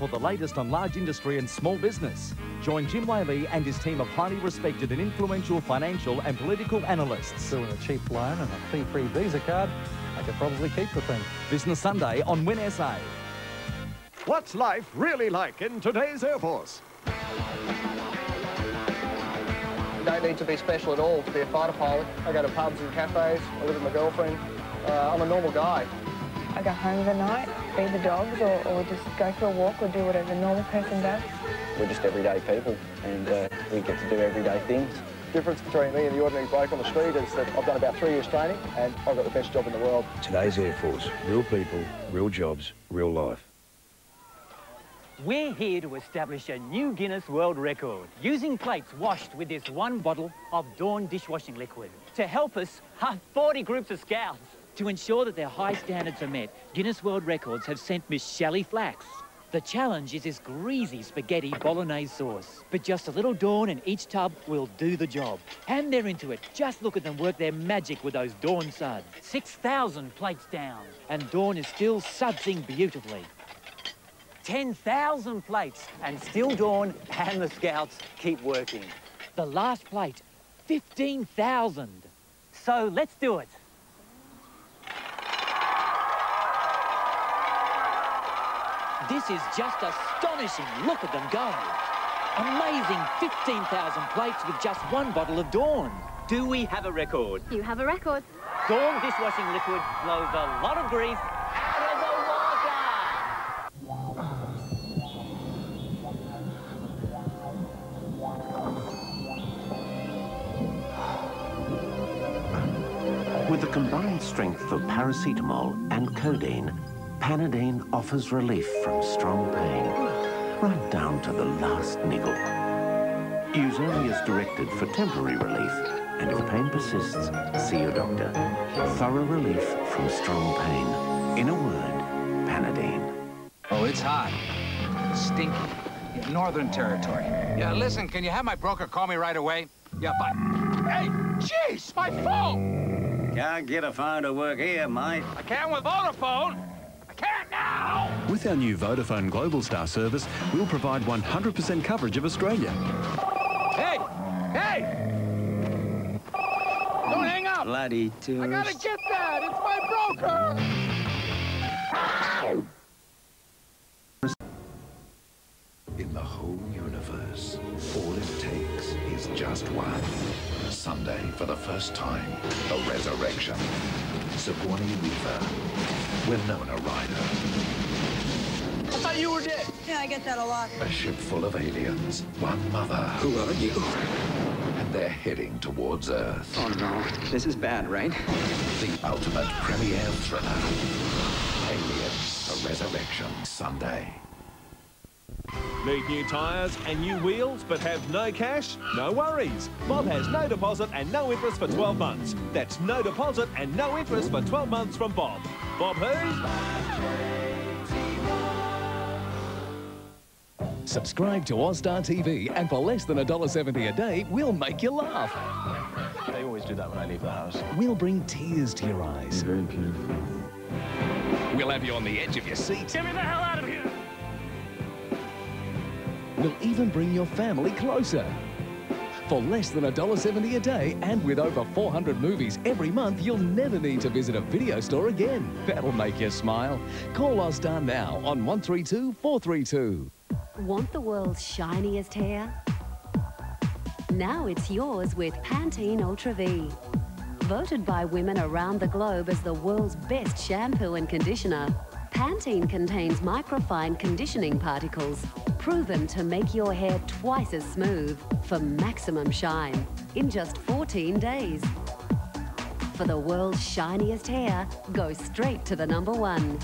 for the latest on large industry and small business. Join Jim Waley and his team of highly respected and influential financial and political analysts. Doing a cheap loan and a fee-free Visa card, I could probably keep the thing. Business Sunday on Win SA. What's life really like in today's Air Force? You don't need to be special at all to be a fighter pilot. I go to pubs and cafes, I live with my girlfriend. Uh, I'm a normal guy. I go home at night, feed the dogs, or, or just go for a walk or do whatever a normal person does. We're just everyday people, and uh, we get to do everyday things. The difference between me and the ordinary bloke on the street is that I've done about three years training, and I've got the best job in the world. Today's Air Force, real people, real jobs, real life. We're here to establish a new Guinness World Record using plates washed with this one bottle of Dawn dishwashing liquid. To help us, are 40 groups of scouts. To ensure that their high standards are met, Guinness World Records have sent Miss Shelley Flax. The challenge is this greasy spaghetti bolognese sauce. But just a little Dawn in each tub will do the job. And they're into it. Just look at them work their magic with those Dawn suds. 6,000 plates down. And Dawn is still sudsing beautifully. 10,000 plates, and still Dawn and the Scouts keep working. The last plate, 15,000. So let's do it. This is just astonishing. Look at them go. Amazing 15,000 plates with just one bottle of Dawn. Do we have a record? You have a record. Dawn dishwashing liquid blows a lot of grease out of the water. With the combined strength of paracetamol and codeine, Panadeine offers relief from strong pain, right down to the last niggle. Use only as directed for temporary relief, and if pain persists, see your doctor. Thorough relief from strong pain. In a word, Panadeine. Oh, it's hot. Stinky. Yeah, Northern Territory. Yeah, listen, can you have my broker call me right away? Yeah, bye. Hey, jeez, my phone! Can't get a phone to work here, mate. I can with Vodafone. I can't now! With our new Vodafone Globalstar service, we'll provide 100% coverage of Australia. Hey! Hey! Don't hang up! Bloody tourist. I gotta get that! It's my broker! In the whole universe, all it takes is just one. Sunday, for the first time, the resurrection. Sigourney Weaver, Winona Ryder. I thought you were dead. Yeah, I get that a lot. A ship full of aliens, one mother. Who are you? And they're heading towards Earth. Oh no, this is bad, right? The ultimate premiere thriller. Alien, the resurrection, Sunday. Need new tyres and new wheels but have no cash? No worries. Bob has no deposit and no interest for 12 months. That's no deposit and no interest for 12 months from Bob. Bob who? Subscribe to Austar TV and for less than $1.70 a day, we'll make you laugh. They always do that when I leave the house. We'll bring tears to your eyes. Very beautiful. We'll have you on the edge of your seat. Get me the hell out of here! We'll even bring your family closer. For less than $1.70 a day and with over 400 movies every month, you'll never need to visit a video store again. That'll make you smile. Call Austar now on 132 432. Want the world's shiniest hair? Now it's yours with Pantene Ultra V. Voted by women around the globe as the world's best shampoo and conditioner, Pantene contains microfine conditioning particles proven to make your hair twice as smooth for maximum shine in just 14 days. For the world's shiniest hair, go straight to the number one.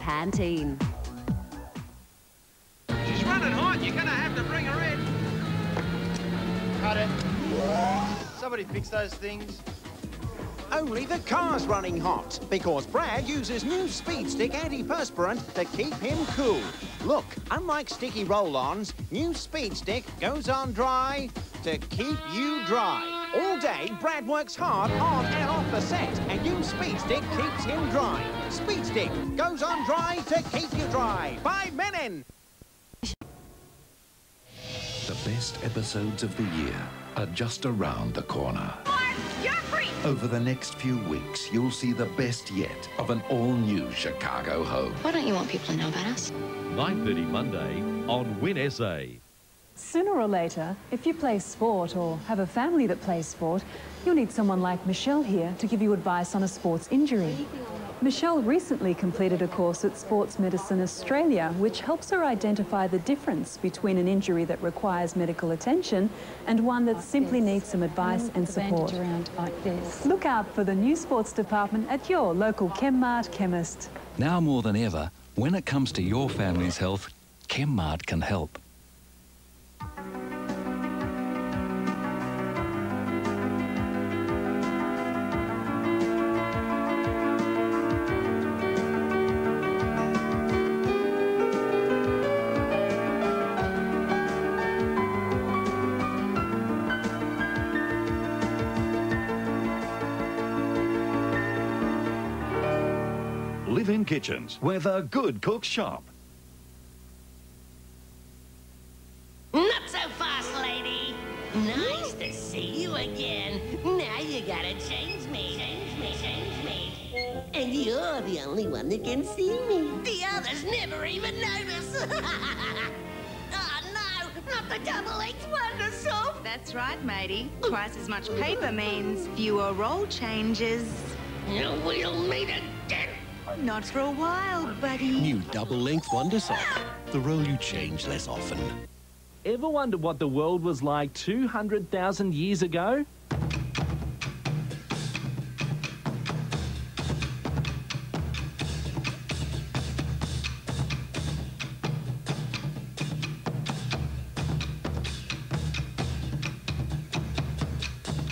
Pantene. She's running hot. You're gonna have to bring her in. Cut it. Somebody fix those things. Only the car's running hot because Brad uses new Speed Stick antiperspirant to keep him cool. Look, unlike sticky roll-ons, new Speed Stick goes on dry to keep you dry. All day, Brad works hard on and off the set, and new Speed Stick keeps him dry. Speed Stick goes on dry to keep you dry. By Mennen. The best episodes of the year are just around the corner. You're free. Over the next few weeks, you'll see the best yet of an all-new Chicago Hope. Why don't you want people to know about us? 9.30 Monday on Win SA. Sooner or later, if you play sport or have a family that plays sport, you'll need someone like Michelle here to give you advice on a sports injury. Michelle recently completed a course at Sports Medicine Australia, which helps her identify the difference between an injury that requires medical attention and one that simply needs some advice and support. around like this. Look out for the new sports department at your local Chemmart chemist. Now more than ever, when it comes to your family's health, Chemmart can help. Live-in kitchens, where the good cooks shop. Not so fast, lady. Nice to see you again. Now you gotta change me. Change me, change me. And you're the only one that can see me. The others never even notice. oh no, not the double X Wonder Soft. That's right, matey. Twice as much paper means fewer roll changes. We'll meet again. Not for a while, buddy. New double-length Wonder Soft. The roll you change less often. Ever wondered what the world was like 200,000 years ago?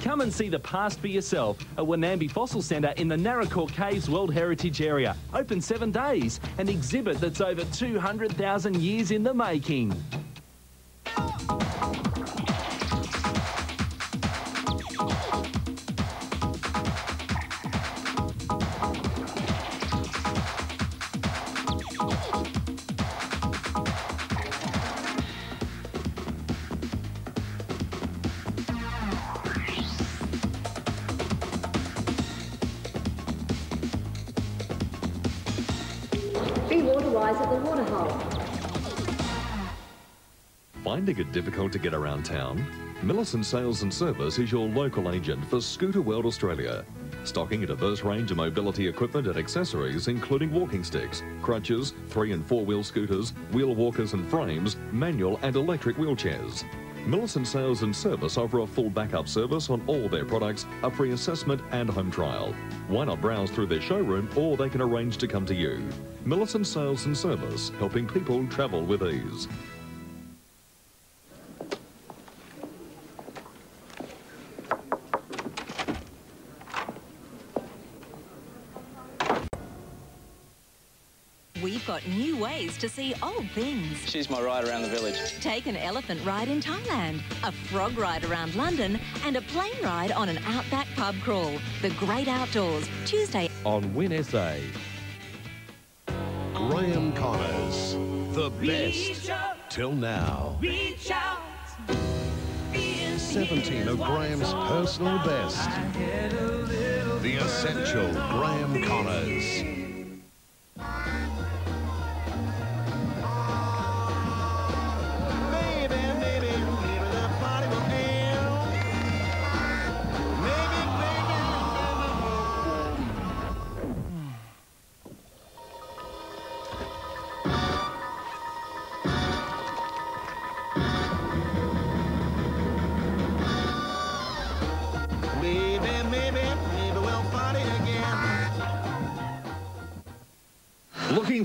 Come and see the past for yourself at Wonambi Fossil Centre in the Naracoorte Caves World Heritage Area. Open seven days. An exhibit that's over 200,000 years in the making. To get around town? Millicent Sales and Service is your local agent for Scooter World Australia. Stocking a diverse range of mobility equipment and accessories, including walking sticks, crutches, three and four wheel scooters, wheel walkers and frames, manual and electric wheelchairs. Millicent Sales and Service offer a full backup service on all their products, a free assessment and home trial. Why not browse through their showroom or they can arrange to come to you? Millicent Sales and Service, helping people travel with ease. We've got new ways to see old things. She's my ride around the village. Take an elephant ride in Thailand, a frog ride around London, and a plane ride on an outback pub crawl. The great outdoors, Tuesday. On Win SA. Graeme Connors. The best till now. 17 of Graeme's personal best. The essential Graeme Connors.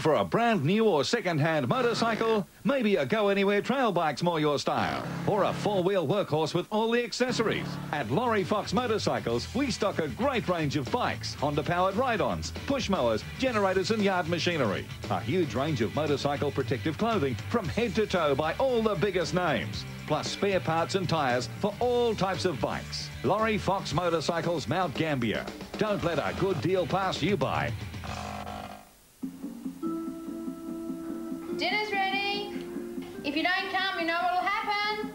For a brand new or second-hand motorcycle? Maybe a go-anywhere trail bike's more your style. Or a four-wheel workhorse with all the accessories. At Laurie Fox Motorcycles, we stock a great range of bikes, Honda-powered ride-ons, push mowers, generators and yard machinery. A huge range of motorcycle protective clothing from head to toe by all the biggest names. Plus spare parts and tyres for all types of bikes. Laurie Fox Motorcycles, Mount Gambier. Don't let a good deal pass you by. If you don't come, you know what'll happen.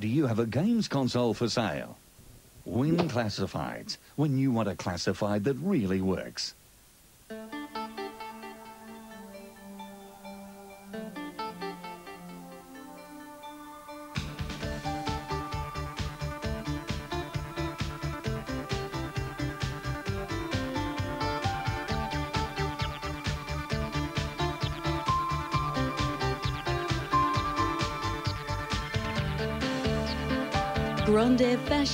Do you have a games console for sale? Win classifieds when you want a classified that really works.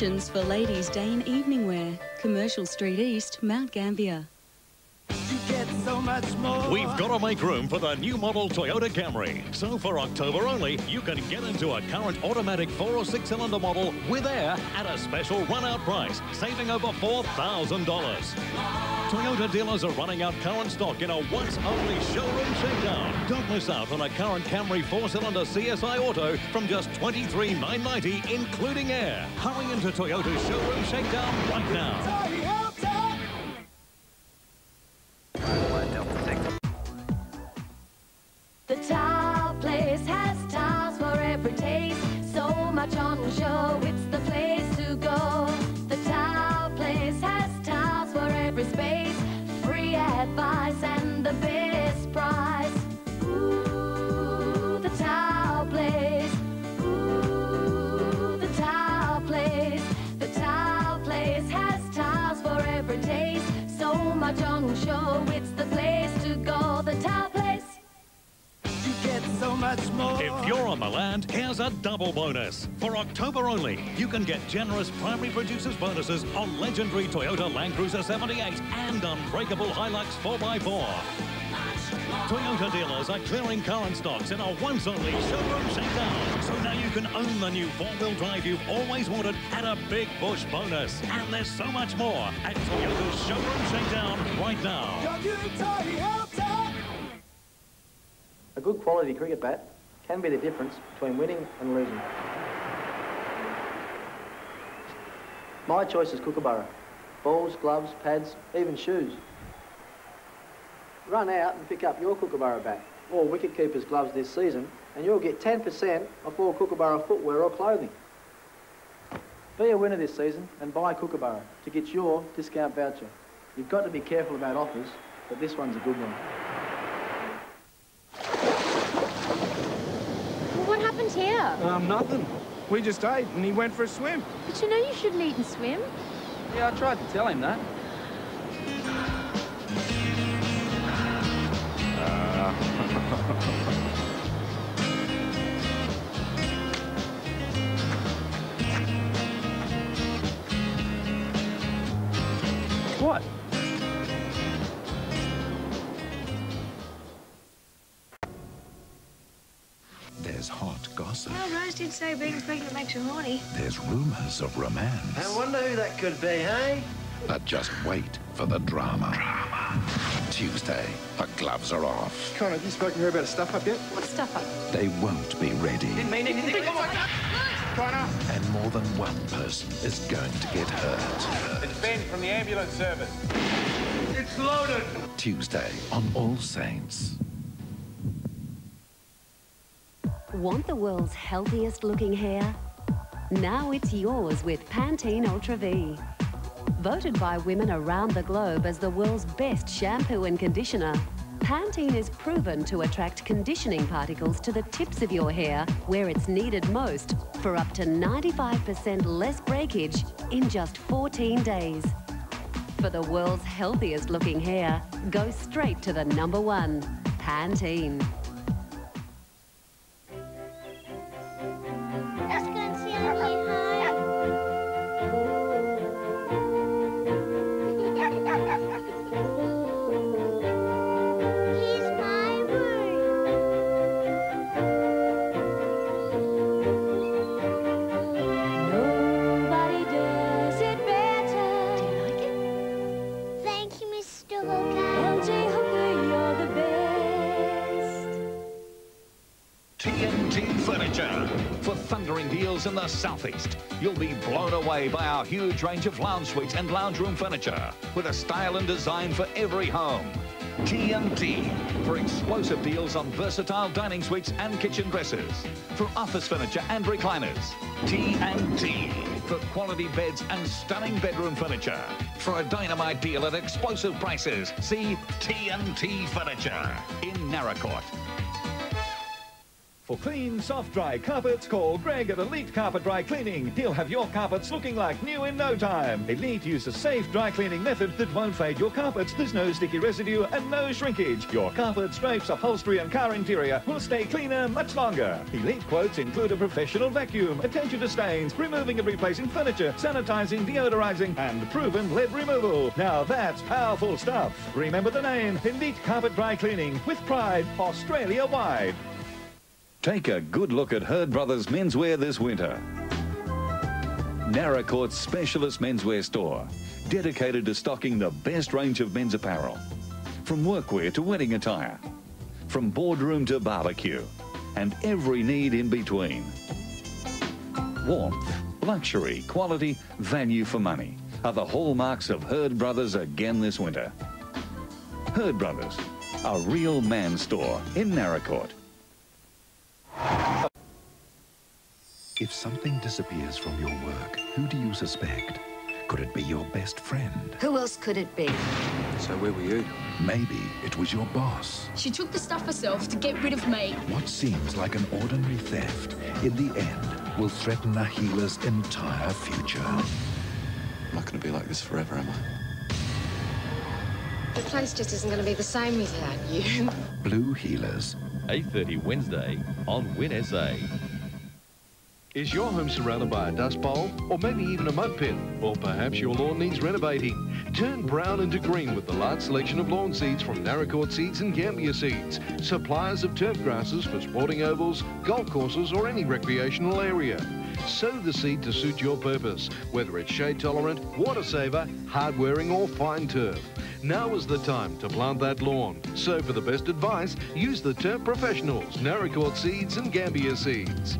Grande Fashions for ladies' day and evening wear. Commercial Street East, Mount Gambier. We've got to make room for the new model Toyota Camry. So for October only, you can get into a current automatic four or six cylinder model with air at a special run out price, saving over $4,000. Toyota dealers are running out current stock in a once only showroom shakedown. Don't miss out on a current Camry four cylinder CSI Auto from just $23,990, including air. Hurry into Toyota's showroom shakedown right now. Much more. If you're on the land, here's a double bonus. For October only, you can get generous primary producers bonuses on legendary Toyota Land Cruiser 78 and unbreakable Hilux 4x4. Toyota dealers are clearing current stocks in a once-only showroom shakedown. So now you can own the new four-wheel drive you've always wanted at a big Bush bonus. And there's so much more at Toyota's showroom shakedown right now. Good quality cricket bat can be the difference between winning and losing. My choice is Kookaburra. Balls, gloves, pads, even shoes. Run out and pick up your Kookaburra bat or wicketkeeper's gloves this season and you'll get 10% off all Kookaburra footwear or clothing. Be a winner this season and buy Kookaburra to get your discount voucher. You've got to be careful about offers, but this one's a good one. Well, what happened here? Um, nothing. We just ate and he went for a swim. But you know you shouldn't eat and swim. Yeah, I tried to tell him that. what? Did say being pregnant makes you horny. There's rumors of romance. I wonder who that could be, hey? But just wait for the drama. Drama. Tuesday, the gloves are off. Connor, have you spoken to her about a stuff up yet? What stuff up? They won't be ready. Didn't mean anything. Oh my God! Connor! And more than one person is going to get hurt. It's Ben from the ambulance service. It's loaded! Tuesday on All Saints. Want the world's healthiest looking hair? Now it's yours with Pantene Ultra V. Voted by women around the globe as the world's best shampoo and conditioner, Pantene is proven to attract conditioning particles to the tips of your hair where it's needed most for up to 95% less breakage in just 14 days. For the world's healthiest looking hair, go straight to the number one, Pantene. In the southeast, you'll be blown away by our huge range of lounge suites and lounge room furniture with a style and design for every home. TNT for explosive deals on versatile dining suites and kitchen dressers. For office furniture and recliners. T&T for quality beds and stunning bedroom furniture. For a dynamite deal at explosive prices, see T&T Furniture in Naracoorte. For clean, soft, dry carpets, call Greg at Elite Carpet Dry Cleaning. He'll have your carpets looking like new in no time. Elite use a safe dry cleaning method that won't fade your carpets. There's no sticky residue and no shrinkage. Your carpets, drapes, upholstery and car interior will stay cleaner much longer. Elite quotes include a professional vacuum, attention to stains, removing and replacing furniture, sanitizing, deodorizing and proven lead removal. Now that's powerful stuff. Remember the name, Elite Carpet Dry Cleaning with pride Australia-wide. Take a good look at Herd Brothers menswear this winter. Naracoorte's specialist menswear store, dedicated to stocking the best range of men's apparel. From workwear to wedding attire, from boardroom to barbecue, and every need in between. Warmth, luxury, quality, value for money are the hallmarks of Herd Brothers again this winter. Herd Brothers, a real man store in Naracoorte. If something disappears from your work, who do you suspect? Could it be your best friend? Who else could it be? So where were you? Maybe it was your boss. She took the stuff herself to get rid of me. What seems like an ordinary theft, in the end, will threaten a Heeler's entire future. I'm not going to be like this forever, am I? The place just isn't going to be the same without you. Blue Heelers. 8.30 Wednesday on Win SA. Is your home surrounded by a dust bowl? Or maybe even a mud pit? Or perhaps your lawn needs renovating? Turn brown into green with the large selection of lawn seeds from Naracoorte Seeds and Gambier Seeds. Suppliers of turf grasses for sporting ovals, golf courses or any recreational area. Sow the seed to suit your purpose, whether it's shade tolerant, water saver, hard wearing or fine turf. Now is the time to plant that lawn. So for the best advice, use the turf professionals, Naracoorte Seeds and Gambier Seeds.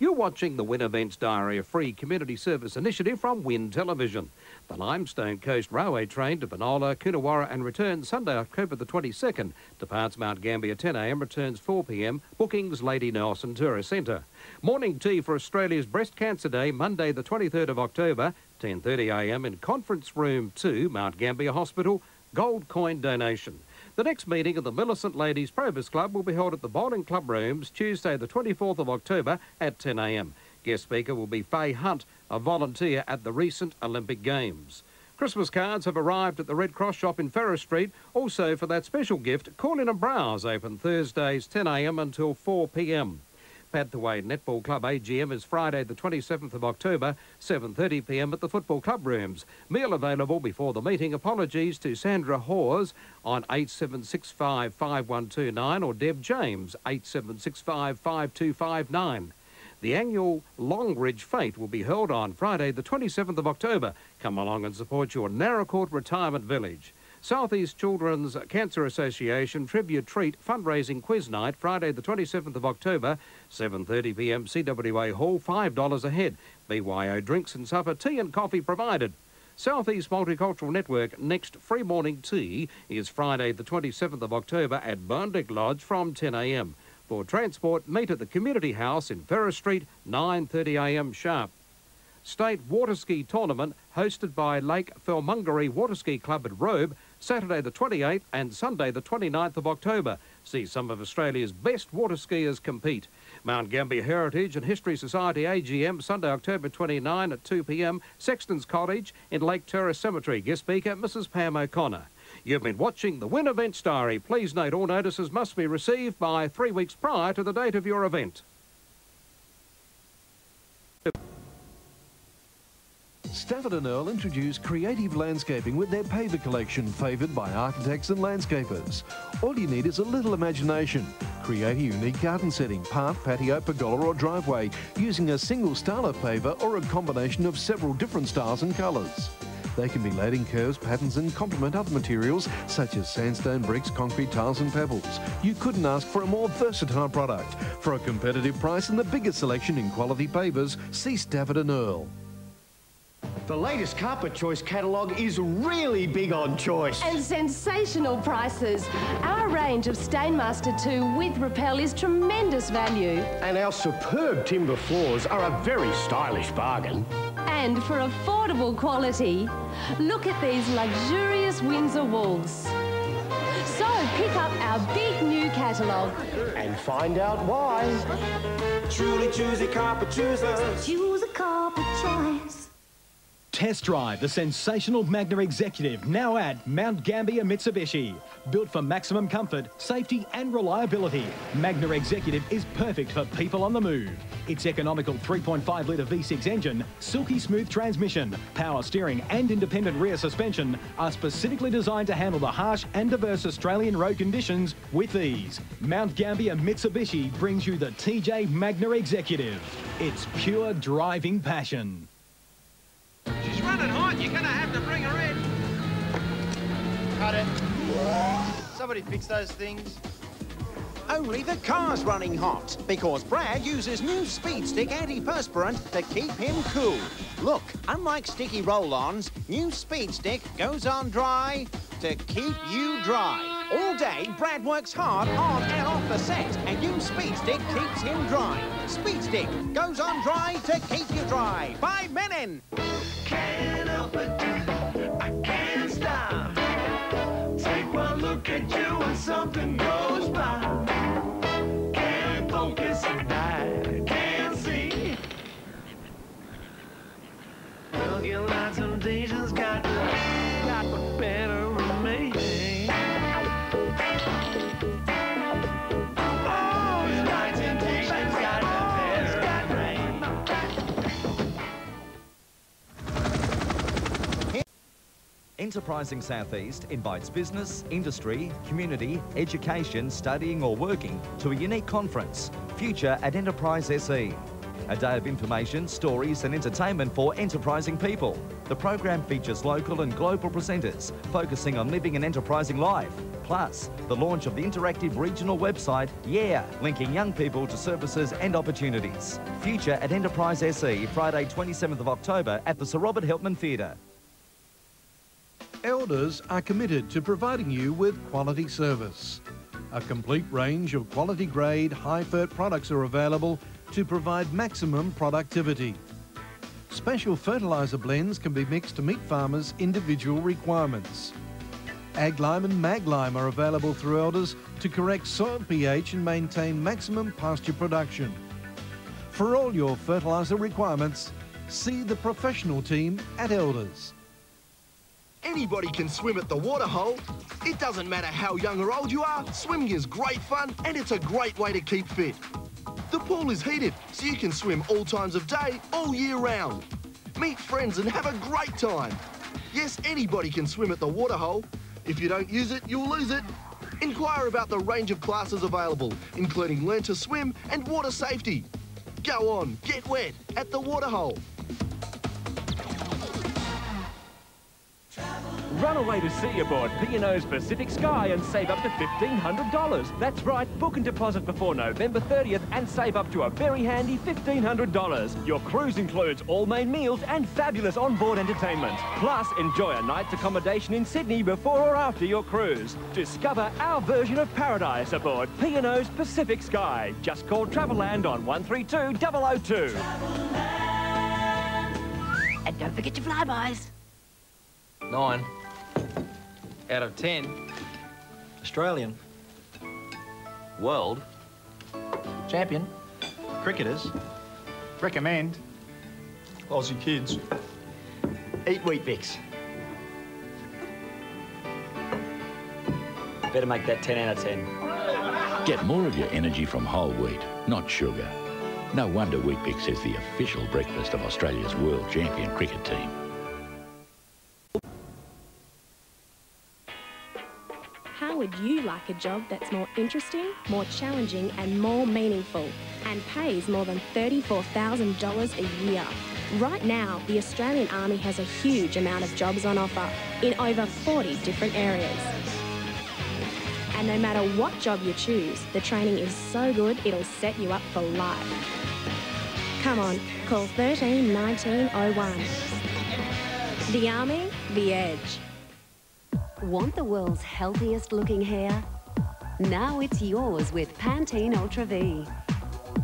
You're watching the Win Events Diary, a free community service initiative from Win Television. The Limestone Coast Railway train to Penola, Coonawarra and returns Sunday, October the 22nd. Departs Mount Gambier 10am, returns 4pm. Bookings Lady Nelson Tourist Centre. Morning tea for Australia's Breast Cancer Day, Monday the 23rd of October, 10.30am in Conference Room 2, Mount Gambier Hospital. Gold coin donation. The next meeting of the Millicent Ladies Probus Club will be held at the Bowling Club Rooms Tuesday the 24th of October at 10am. Guest speaker will be Faye Hunt, a volunteer at the recent Olympic Games. Christmas cards have arrived at the Red Cross shop in Ferris Street. Also for that special gift, call in and browse open Thursdays 10am until 4pm. Padthaway Netball Club AGM is Friday the 27th of October, 7.30pm at the Football Club Rooms. Meal available before the meeting. Apologies to Sandra Hawes on 8765 5129 or Deb James 8765 5259. The annual Longridge Fete will be held on Friday the 27th of October. Come along and support your Naracoorte Retirement Village. Southeast Children's Cancer Association Tribute Treat Fundraising Quiz Night, Friday the 27th of October, 7.30pm CWA Hall, $5 a head. BYO drinks and supper, tea and coffee provided. Southeast Multicultural Network next free morning tea is Friday the 27th of October at Bondic Lodge from 10am. For transport, meet at the Community House in Ferris Street, 9.30am sharp. State Water Ski Tournament hosted by Lake Fellmongery Water Ski Club at Robe, Saturday the 28th and Sunday the 29th of October. See some of Australia's best water skiers compete. Mount Gambier Heritage and History Society AGM, Sunday, October 29 at 2pm, Sexton's Cottage in Lake Terrace Cemetery. Guest speaker, Mrs Pam O'Connor. You've been watching the Win Events Diary. Please note all notices must be received by three weeks prior to the date of your event. Stafford and Earl introduce creative landscaping with their paver collection favoured by architects and landscapers. All you need is a little imagination. Create a unique garden setting, path, patio, pergola or driveway using a single style of paver or a combination of several different styles and colours. They can be laid in curves, patterns and complement other materials such as sandstone, bricks, concrete, tiles and pebbles. You couldn't ask for a more versatile product. For a competitive price and the biggest selection in quality pavers, see Stafford and Earl. The latest Carpet Choice catalogue is really big on choice. And sensational prices. Our range of Stainmaster 2 with Repel is tremendous value. And our superb timber floors are a very stylish bargain. And for affordable quality, look at these luxurious Windsor walls. So pick up our big new catalogue. And find out why. Truly choose a carpet chooser. Choose a carpet choice. Test drive the sensational Magna Executive now at Mount Gambier Mitsubishi. Built for maximum comfort, safety and reliability, Magna Executive is perfect for people on the move. Its economical 3.5 litre V6 engine, silky smooth transmission, power steering and independent rear suspension are specifically designed to handle the harsh and diverse Australian road conditions with ease. Mount Gambier Mitsubishi brings you the TJ Magna Executive. It's pure driving passion. She's running hot. You're going to have to bring her in. Cut it. Somebody fix those things. Only the car's running hot because Brad uses new Speed Stick antiperspirant to keep him cool. Look, unlike sticky roll-ons, new Speed Stick goes on dry to keep you dry. All day, Brad works hard on and off the set, Speed Stick keeps him dry. Speed Stick goes on dry to keep you dry. By Mennen. Can't help do I can't stop. Take one look at you and something goes by. Can't focus can't see. Lights and temptations got Enterprising Southeast invites business, industry, community, education, studying or working to a unique conference, Future at Enterprise SE. A day of information, stories and entertainment for enterprising people. The program features local and global presenters focusing on living an enterprising life. Plus, the launch of the interactive regional website, Yeah, linking young people to services and opportunities. Future at Enterprise SE, Friday 27th of October at the Sir Robert Helpmann Theatre. Elders are committed to providing you with quality service. A complete range of quality grade, high fert products are available to provide maximum productivity. Special fertiliser blends can be mixed to meet farmers' individual requirements. Aglime and Maglime are available through Elders to correct soil pH and maintain maximum pasture production. For all your fertiliser requirements, see the professional team at Elders. Anybody can swim at the waterhole. It doesn't matter how young or old you are, swimming is great fun and it's a great way to keep fit. The pool is heated, so you can swim all times of day, all year round. Meet friends and have a great time. Yes, anybody can swim at the waterhole. If you don't use it, you'll lose it. Inquire about the range of classes available, including Learn to Swim and Water Safety. Go on, get wet at the waterhole. Run away to sea aboard P&O's Pacific Sky and save up to $1,500. That's right, book and deposit before November 30th and save up to a very handy $1,500. Your cruise includes all main meals and fabulous onboard entertainment. Plus, enjoy a night's accommodation in Sydney before or after your cruise. Discover our version of paradise aboard P&O's Pacific Sky. Just call Travelland on 132 002. And don't forget your flybuys. Nine out of ten. Australian. World. Champion. Cricketers. Recommend. Aussie kids. Eat Weet-Bix. Better make that 10 out of 10. Get more of your energy from whole wheat, not sugar. No wonder Weet-Bix is the official breakfast of Australia's world champion cricket team. Would you like a job that's more interesting, more challenging, and more meaningful, and pays more than $34,000 a year? Right now, the Australian Army has a huge amount of jobs on offer in over 40 different areas. And no matter what job you choose, the training is so good it'll set you up for life. Come on, call 13 1901. The Army, The Edge. Want the world's healthiest looking hair? Now it's yours with Pantene Ultra V.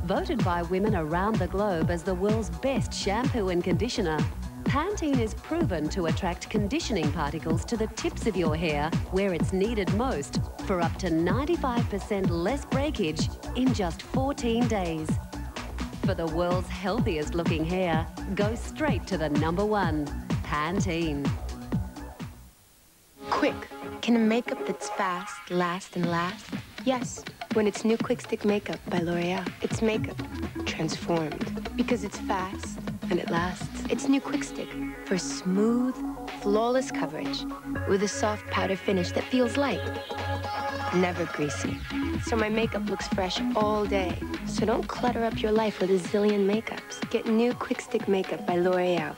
Voted by women around the globe as the world's best shampoo and conditioner, Pantene is proven to attract conditioning particles to the tips of your hair where it's needed most for up to 95% less breakage in just 14 days. For the world's healthiest looking hair, go straight to the number one, Pantene. Quick. Can a makeup that's fast last and last? Yes. When it's new Quick Stick Makeup by L'Oreal. It's makeup transformed. Because it's fast and it lasts. It's new Quick Stick for smooth, flawless coverage with a soft powder finish that feels light. Never greasy. So my makeup looks fresh all day. So don't clutter up your life with a zillion makeups. Get new Quick Stick Makeup by L'Oreal.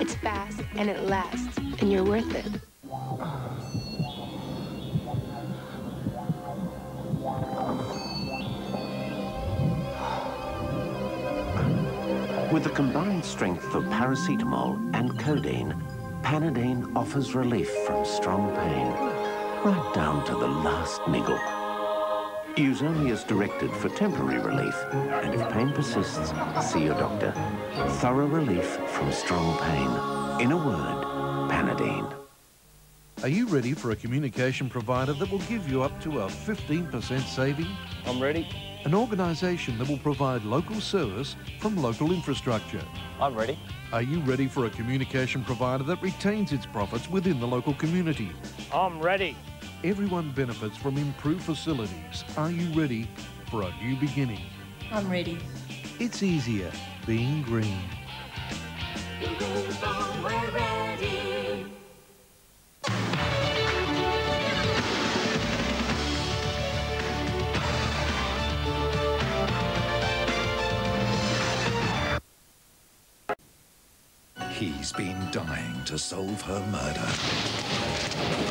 It's fast and it lasts, and you're worth it. With the combined strength of paracetamol and codeine, Panadeine offers relief from strong pain, right down to the last niggle. Use only as directed for temporary relief, and if pain persists, see your doctor. Thorough relief from strong pain. In a word, Panadeine. Are you ready for a communication provider that will give you up to a 15% saving? I'm ready. An organisation that will provide local service from local infrastructure. I'm ready. Are you ready for a communication provider that retains its profits within the local community? I'm ready. Everyone benefits from improved facilities. Are you ready for a new beginning? I'm ready. It's easier being green. He's been dying to solve her murder.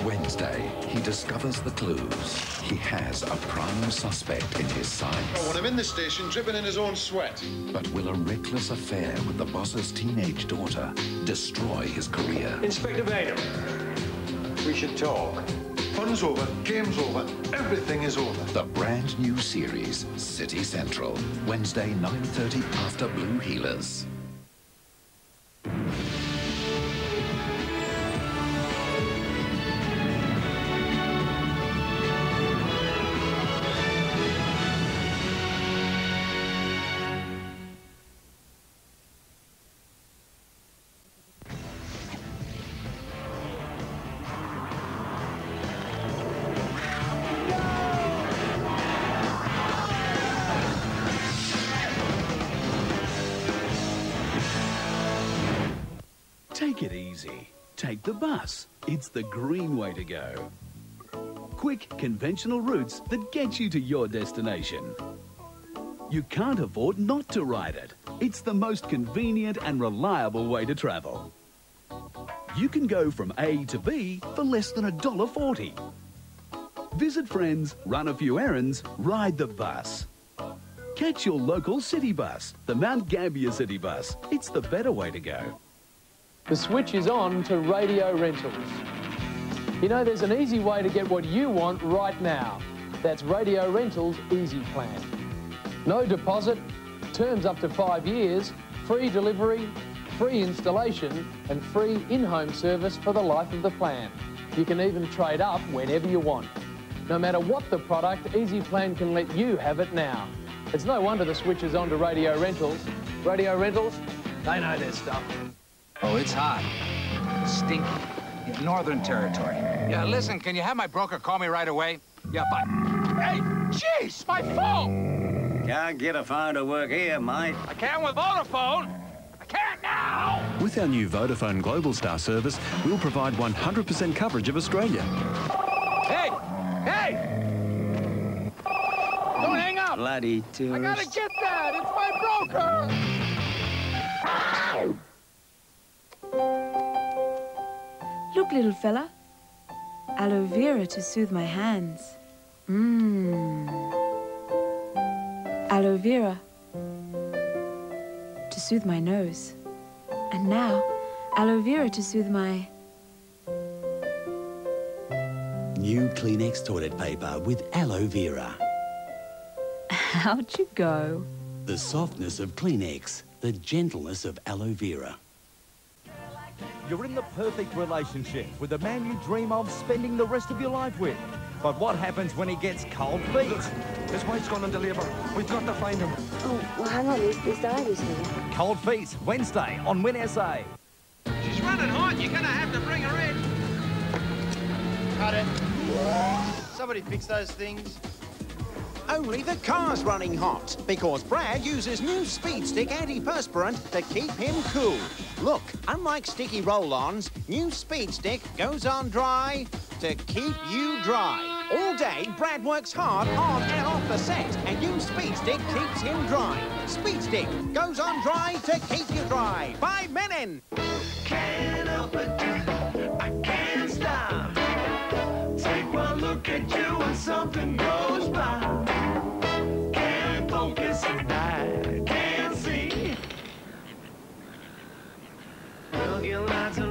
Wednesday, he discovers the clues. He has a prime suspect in his I sights. want him in the station dripping in his own sweat. But will a reckless affair with the boss's teenage daughter destroy his career? Inspector Vader, we should talk. Fun's over, game's over, everything is over. The brand new series, City Central. Wednesday, 9.30 after Blue Heelers. The green way to go. Quick, conventional routes that get you to your destination. You can't afford not to ride it. It's the most convenient and reliable way to travel. You can go from A to B for less than $1.40. Visit friends, run a few errands, ride the bus. Catch your local city bus, the Mount Gambier City Bus. It's the better way to go. The switch is on to radio rentals. You know, there's an easy way to get what you want right now. That's Radio Rentals Easy Plan. No deposit, terms up to five years, free delivery, free installation, and free in-home service for the life of the plan. You can even trade up whenever you want. No matter what the product, Easy Plan can let you have it now. It's no wonder the switch is on to Radio Rentals. Radio Rentals, they know their stuff. Oh, it's hot. Stinky. Yeah, Northern Territory. Yeah, listen, can you have my broker call me right away? Yeah, bye. Hey, jeez, my phone! Can't get a phone to work here, mate. I can with Vodafone. I can't now! With our new Vodafone Globalstar service, we'll provide 100% coverage of Australia. Hey! Hey! Don't hang up! Bloody I gotta get that! It's my broker! Look, little fella. Aloe vera to soothe my hands. Mmm. Aloe vera to soothe my nose. And now, Aloe vera to soothe my... New Kleenex toilet paper with aloe vera. How'd you go? The softness of Kleenex, the gentleness of aloe vera. You're in the perfect relationship with the man you dream of spending the rest of your life with. But what happens when he gets cold feet? His wife's gone into labour. We've got to find him. Oh, well, hang on. There's, there's diaries here. Cold feet, Wednesday on Win SA. She's running hot. You're going to have to bring her in. Cut it. Somebody fix those things. Only the car's running hot because Brad uses new Speed Stick antiperspirant to keep him cool. Look, unlike sticky roll-ons, new Speed Stick goes on dry to keep you dry. All day, Brad works hard on and off the set, and new Speed Stick keeps him dry. Speed Stick goes on dry to keep you dry. By Mennen.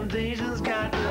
foundation's got